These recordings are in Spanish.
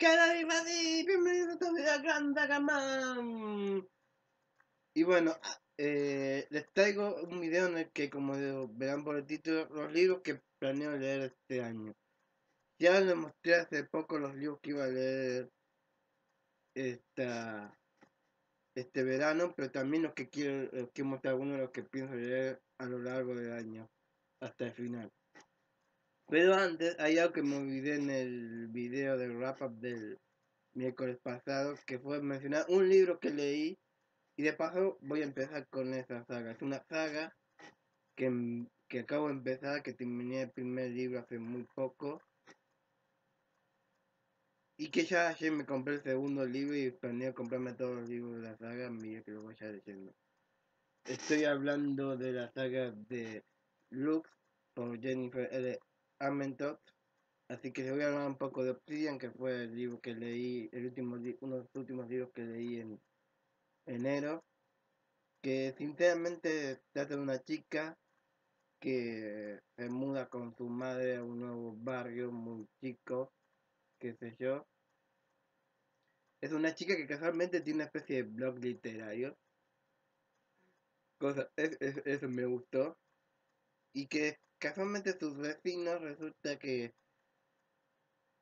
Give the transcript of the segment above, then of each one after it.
De bienvenidos a todos a Gran Dagamán. Y bueno, eh, les traigo un video en el que, como verán por el título, los libros que planeo leer este año. Ya les mostré hace poco los libros que iba a leer este verano, pero también los que quiero, los quiero mostrar algunos de los que pienso leer a lo largo del año, hasta el final. Pero antes, hay algo que me olvidé en el video del wrap-up del miércoles pasado, que fue mencionar un libro que leí, y de paso voy a empezar con esa saga. Es una saga que, que acabo de empezar, que terminé el primer libro hace muy poco, y que ya ayer me compré el segundo libro y planeo comprarme todos los libros de la saga a medida que lo voy a leyendo. Estoy hablando de la saga de Lux por Jennifer L. Amentot. Así que les voy a hablar un poco de Obsidian, que fue el libro que leí, el último uno de los últimos libros que leí en enero. Que sinceramente trata de una chica que se muda con su madre a un nuevo barrio muy chico, qué sé yo. Es una chica que casualmente tiene una especie de blog literario. Cosa, eso me gustó. Y que casualmente sus vecinos resulta que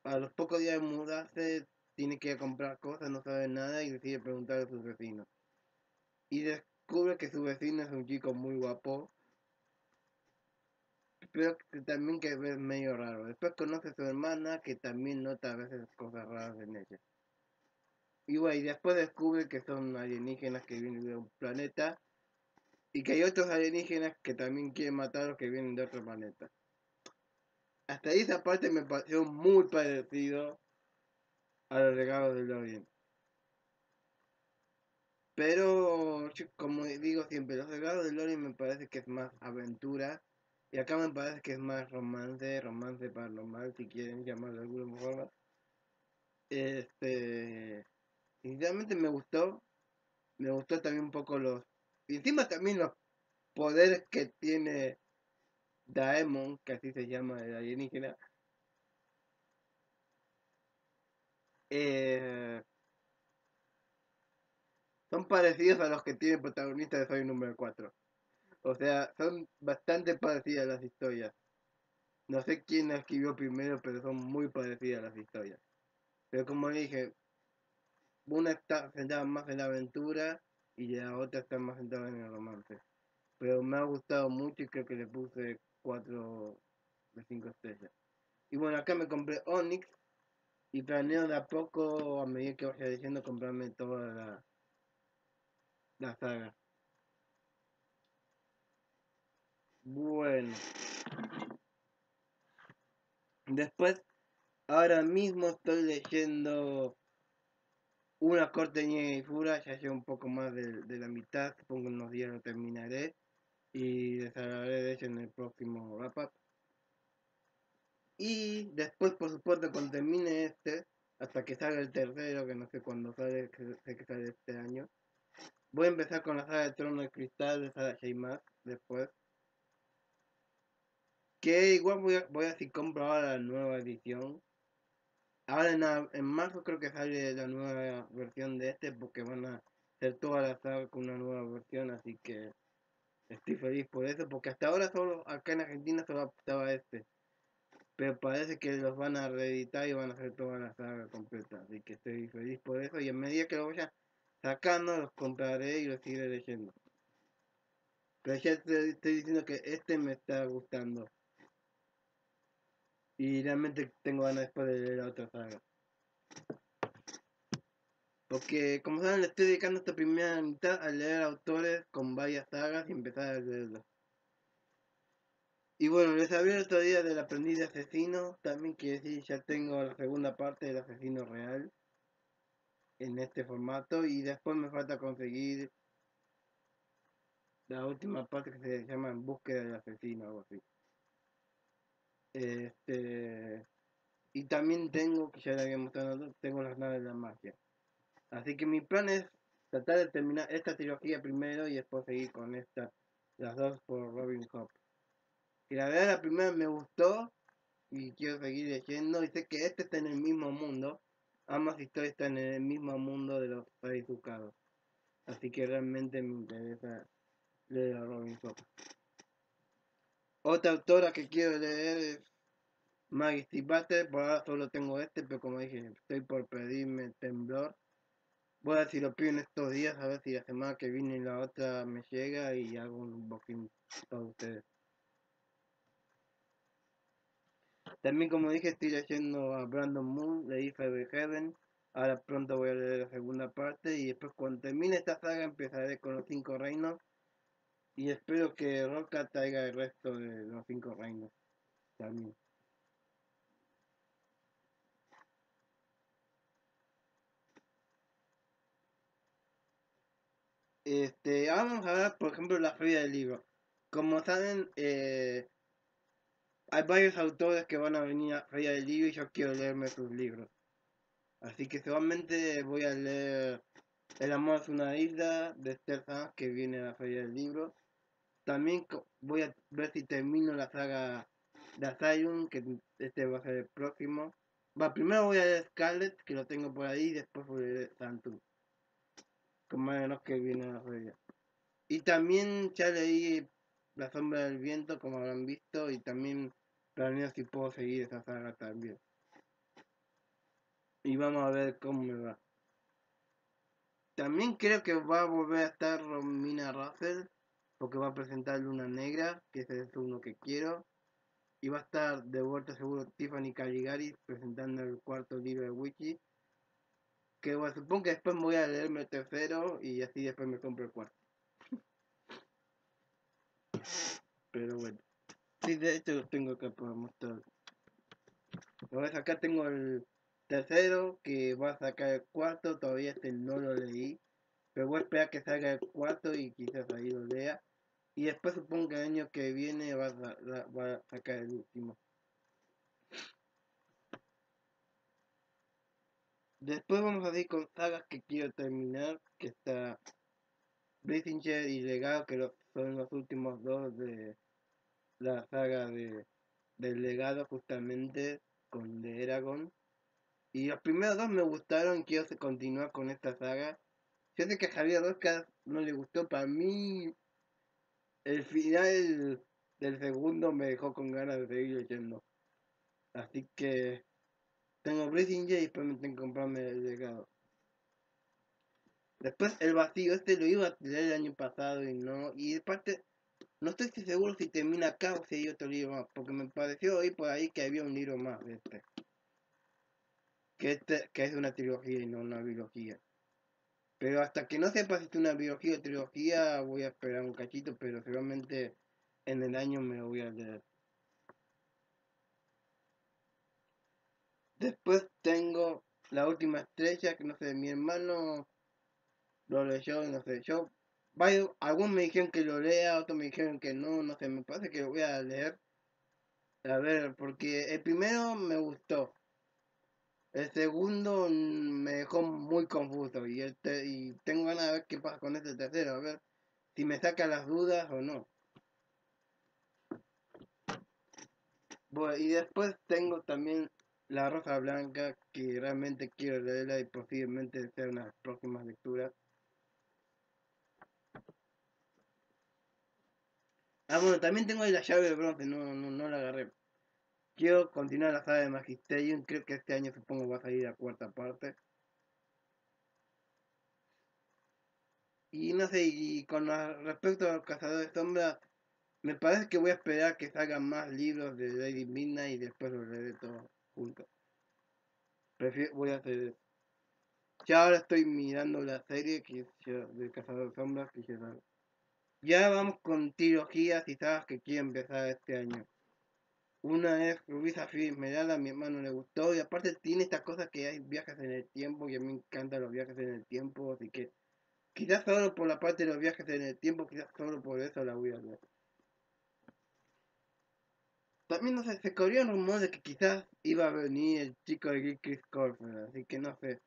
a los pocos días de mudarse tiene que ir a comprar cosas, no sabe nada y decide preguntar a sus vecinos. Y descubre que su vecino es un chico muy guapo, pero también que es medio raro. Después conoce a su hermana que también nota a veces cosas raras en ella. Y bueno, y después descubre que son alienígenas que vienen de un planeta y que hay otros alienígenas que también quieren matar a los que vienen de otro planeta. Hasta ahí esa parte me pareció muy parecido a los regalos de Lorien. Pero, como digo siempre, los regalos de Lorien me parece que es más aventura. Y acá me parece que es más romance, romance paranormal, si quieren llamarlo de alguna forma. Este. Sinceramente me gustó. Me gustó también un poco los. Y encima también los poderes que tiene Daemon, que así se llama el alienígena. Eh, son parecidos a los que tiene el protagonista de Soy número 4. O sea, son bastante parecidas las historias. No sé quién escribió primero, pero son muy parecidas las historias. Pero como dije, una está centrada más en la aventura y la otra está más centrada en el romance. Pero me ha gustado mucho y creo que le puse 4 de 5 estrellas. Y bueno, acá me compré Onyx y planeo de a poco, a medida que vaya diciendo, comprarme toda la, la saga. Bueno. Después, ahora mismo estoy leyendo una corte y fura, ya llevo un poco más de, de, la mitad, supongo unos días lo terminaré y les de ello en el próximo wrap up. Y después, por supuesto, cuando termine este, hasta que salga el tercero, que no sé cuándo sale, que sé que sale este año, voy a empezar con la saga de Trono de Cristal de Saga J después. Que igual voy a, voy a si compro la nueva edición. Ahora en, en marzo creo que sale la nueva versión de este porque van a hacer toda la saga con una nueva versión, así que estoy feliz por eso, porque hasta ahora solo acá en Argentina solo estaba este. Pero parece que los van a reeditar y van a hacer toda la saga completa, así que estoy feliz por eso y a medida que lo vaya sacando los compraré y los seguiré leyendo. Pero ya estoy diciendo que este me está gustando. Y realmente tengo ganas después de leer la otra saga. Porque, como saben, le estoy dedicando esta primera mitad a leer autores con varias sagas y empezar a leerlos. Y bueno, les hablé el otro día del aprendiz de asesino. También quiere decir, ya tengo la segunda parte del asesino real en este formato. Y después me falta conseguir la última parte que se llama En búsqueda del asesino, algo así. Este, y también tengo, que ya le había mostrado, tengo las naves de la magia. Así que mi plan es tratar de terminar esta trilogía primero y después seguir con esta, las dos por Robin Hood. Y la verdad la primera me gustó y quiero seguir leyendo y sé que este está en el mismo mundo, ambas historias están en el mismo mundo de los ducados. Así que realmente me interesa leer a Robin Hood. Otra autora que quiero leer es Maggie por ahora solo tengo este, pero como dije, estoy por pedirme temblor. Voy a ver si lo pido en estos días, a ver si la semana que viene la otra me llega y hago un booking para ustedes. También como dije estoy leyendo a Brandon Moon, leí Fever Heaven, ahora pronto voy a leer la segunda parte y después cuando termine esta saga empezaré con los cinco reinos y espero que Roca traiga el resto de los cinco reinos también. Este, vamos a ver, por ejemplo, la feria del libro. Como saben, eh, hay varios autores que van a venir a feria del libro y yo quiero leerme sus libros. Así que solamente voy a leer El amor es una isla de Esther que viene a la feria del libro. También voy a ver si termino la saga de Asylum, que este va a ser el próximo. Va, primero voy a leer Scarlet, que lo tengo por ahí, y después voy a Santum con más menos que viene a la feria. Y también ya La sombra del viento, como habrán visto, y también planeo si puedo seguir esa saga también. Y vamos a ver cómo me va. También creo que va a volver a estar Romina Russell, porque va a presentar Luna Negra, que ese es uno que quiero. Y va a estar de vuelta seguro Tiffany Caligari presentando el cuarto libro de Wiki que bueno, supongo que después voy a leerme el tercero y así después me compro el cuarto. Pero bueno. Sí, de hecho lo tengo acá para mostrar. acá tengo el tercero que va a sacar el cuarto, todavía este no lo leí. Pero voy a esperar que salga el cuarto y quizás ahí lo lea. Y después supongo que el año que viene va a, sacar el último. Después vamos a ir con sagas que quiero terminar, que está Brissinger y Legado, que son los últimos dos de la saga de, del Legado justamente con de Eragon. Y los primeros dos me gustaron, quiero continuar con esta saga. Sé que Javier Oscar no le gustó, para mí el final del segundo me dejó con ganas de seguir leyendo. Así que tengo Breathing J y que comprarme el legado. Después el vacío, este lo iba a leer el año pasado y no. Y de parte, no estoy seguro si termina acá o si hay otro libro más. Porque me pareció hoy por ahí que había un libro más de este. Que este, que es una trilogía y no una biología. Pero hasta que no sepa si es una biología o trilogía, voy a esperar un cachito, pero seguramente en el año me lo voy a leer. Después tengo la última estrella, que no sé, mi hermano lo leyó, no sé, yo, algunos me dijeron que lo lea, otros me dijeron que no, no sé, me parece que lo voy a leer. A ver, porque el primero me gustó. El segundo me dejó muy confuso y, el y tengo ganas de ver qué pasa con este tercero, a ver si me saca las dudas o no. Bueno, y después tengo también la Rosa Blanca, que realmente quiero leerla y posiblemente sea una próximas lecturas. Ah, bueno, también tengo ahí la llave de bronce, no, no, no la agarré. Quiero continuar la saga de Magisterium, creo que este año supongo va a salir la cuarta parte. Y no sé, y con respecto a los cazadores de sombras, me parece que voy a esperar que salgan más libros de Lady Midnight y después los leeré todos. Prefiero, voy a hacer Ya ahora estoy mirando la serie que de Cazador de Sombras que ya vamos con trilogías y sagas que quiero empezar este año. Una es Rubí Zafir Esmeralda, a mi hermano le gustó y aparte tiene estas cosas que hay viajes en el tiempo y a mí me encantan los viajes en el tiempo, así que quizás solo por la parte de los viajes en el tiempo, quizás solo por eso la voy a ver. También no sé, se corrió un rumor de que quizás iba a venir el chico de Chris Corfer, así que no sé.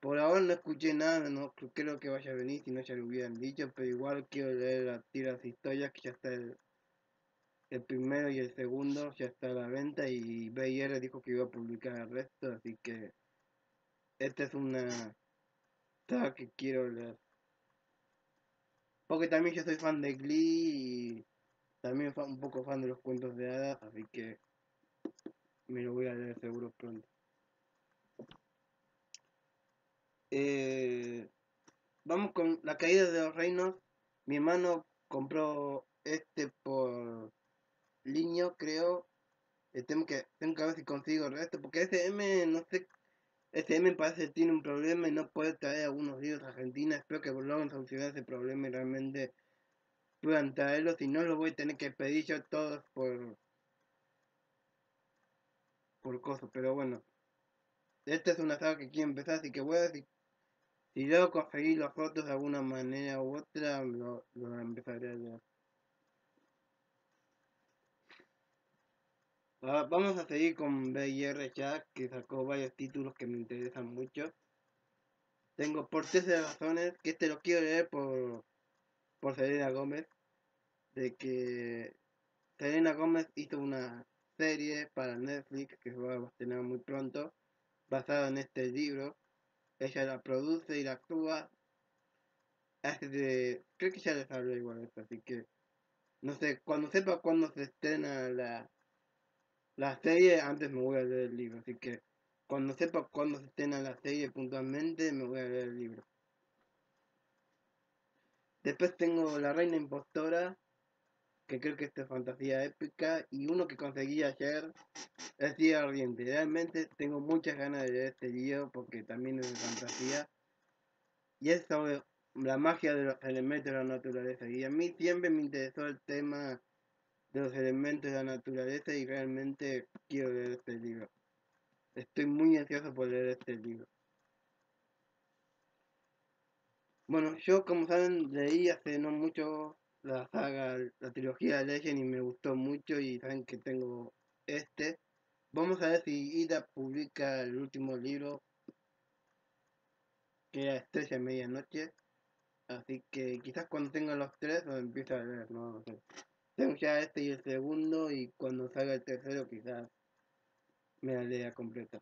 Por ahora no escuché nada, no creo que vaya a venir, si no ya lo hubieran dicho, pero igual quiero leer las tiras historias que ya está el, el primero y el segundo, ya está a la venta y BR dijo que iba a publicar el resto, así que esta es una saga que quiero leer. Porque también yo soy fan de Glee y también un poco fan de los cuentos de hadas, así que me lo voy a leer seguro pronto. Eh, vamos con la caída de los reinos. Mi hermano compró este Liño, creo. Eh, tengo que tengo que ver si consigo el resto, porque SM, no sé, SM parece que tiene un problema y no puede traer algunos libros a Argentina. Espero que logren solucionar ese problema y realmente puedan traerlos. Si no, los voy a tener que pedir yo todos por por cosas, pero bueno. Esta es una saga que quiero empezar, así que voy a decir si luego conseguir los otros de alguna manera u otra, lo, lo empezaré a leer. Ah, vamos a seguir con BR Jack, que sacó varios títulos que me interesan mucho. Tengo por tres razones, que este lo quiero leer por, por Selena Gómez, de que Selena Gómez hizo una serie para Netflix que se va a estrenar muy pronto, basada en este libro. Ella la produce y la actúa. Hace de... Creo que ya les hablé igual esto, así que... No sé, cuando sepa cuándo se estrena la, la serie, antes me voy a leer el libro. Así que cuando sepa cuándo se estrena la serie puntualmente, me voy a leer el libro. Después tengo La Reina Impostora, que creo que esta es fantasía épica, y uno que conseguí ayer es Día Ardiente. Realmente tengo muchas ganas de leer este libro porque también es de fantasía. Y es sobre la magia de los elementos de la naturaleza. Y a mí siempre me interesó el tema de los elementos de la naturaleza y realmente quiero leer este libro. Estoy muy ansioso por leer este libro. Bueno, yo como saben leí hace no mucho la saga, la trilogía de Legend y me gustó mucho y saben que tengo este. Vamos a ver si Ida publica el último libro que era Estrella Medianoche. Así que quizás cuando tenga los tres lo empiece a leer, no, sé. Tengo ya este y el segundo y cuando salga el tercero quizás me la lea completa.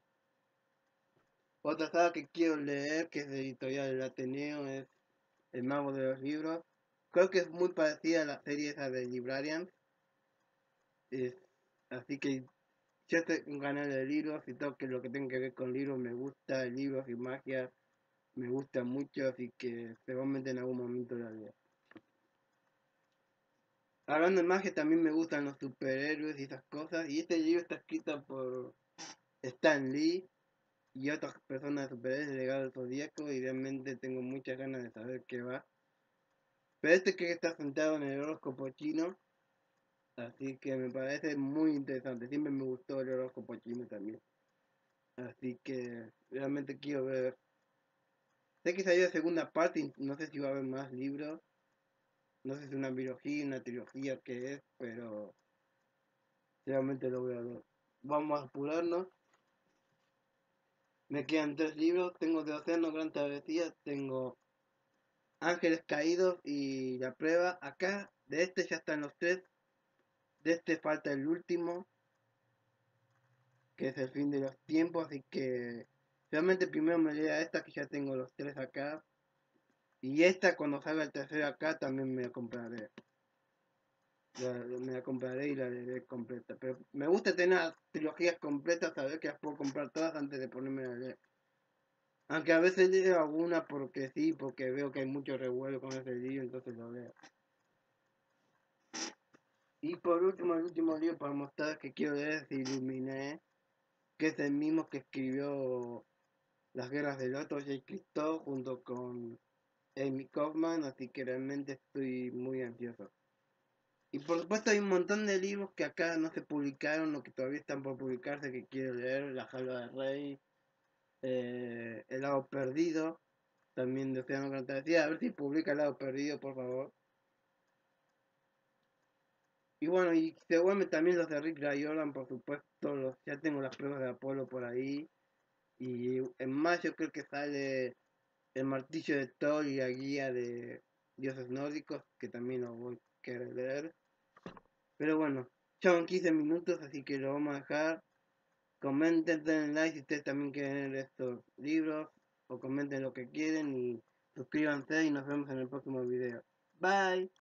Otra saga que quiero leer, que es de editorial del Ateneo, es El Mago de los Libros. Creo que es muy parecida a la serie esa de Librarians. así que yo estoy un canal de libros y todo que lo que tenga que ver con libros me gusta, libros y magia me gusta mucho, así que seguramente en algún momento la leo. Hablando de magia también me gustan los superhéroes y esas cosas, y este libro está escrito por Stan Lee y otras personas superhéroes de legado zodíaco y realmente tengo muchas ganas de saber qué va. Pero este que está sentado en el horóscopo chino. Así que me parece muy interesante. Siempre me gustó el horóscopo chino también. Así que realmente quiero ver. Sé que salió la segunda parte y no sé si va a haber más libros. No sé si una biología, una trilogía que es, pero realmente lo voy a ver. Vamos a apurarnos. Me quedan tres libros. Tengo de Océano Gran Travesía. Tengo Ángeles Caídos y la prueba. Acá, de este ya están los tres. De este falta el último. Que es el fin de los tiempos. Así que realmente primero me lea esta que ya tengo los tres acá. Y esta cuando salga el tercero acá también me la compraré. me la compraré y la leeré completa. Pero me gusta tener trilogías completas, saber que las puedo comprar todas antes de ponerme a leer. Aunque a veces leo alguna porque sí, porque veo que hay mucho revuelo con ese libro, entonces lo leo. Y por último, el último libro para mostrar que quiero leer es Illuminé, que es el mismo que escribió Las Guerras del Otro, J. Cristo, junto con Amy Kaufman, así que realmente estoy muy ansioso. Y por supuesto hay un montón de libros que acá no se publicaron o que todavía están por publicarse que quiero leer, La Jalba del Rey, eh, El lado perdido, también de Océano Gran Travesía, a ver si publica El lado perdido, por favor. Y bueno, y seguramente también los de Rick Riordan, por supuesto, los, ya tengo las pruebas de Apolo por ahí. Y en mayo creo que sale El martillo de Thor y la guía de dioses nórdicos, que también lo voy a querer leer. Pero bueno, ya en 15 minutos, así que lo vamos a dejar. Comenten, denle like si ustedes también quieren leer estos libros. o comenten lo que quieren y suscríbanse y nos vemos en el próximo video. Bye.